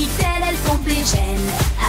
qui t'aident, elles font des gènes.